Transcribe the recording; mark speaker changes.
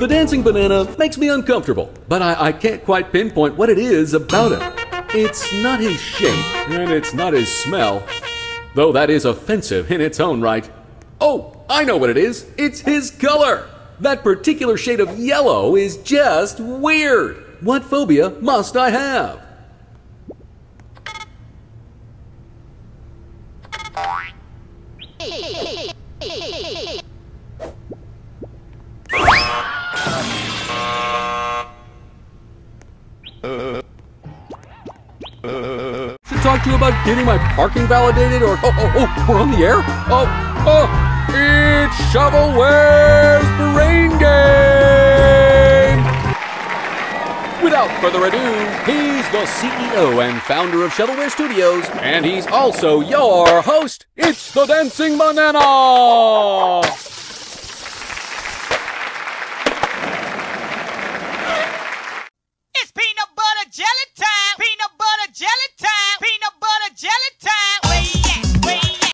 Speaker 1: The dancing banana makes me uncomfortable, but I, I can't quite pinpoint what it is about him. It's not his shape, and it's not his smell, though that is offensive in its own right. Oh, I know what it is. It's his color. That particular shade of yellow is just weird. What phobia must I have? Talk to you about getting my parking validated or oh oh oh we're on the air? Oh oh it's Shovelware's brain game! Without further ado, he's the CEO and founder of Shovelware Studios, and he's also your host. It's the Dancing Banana!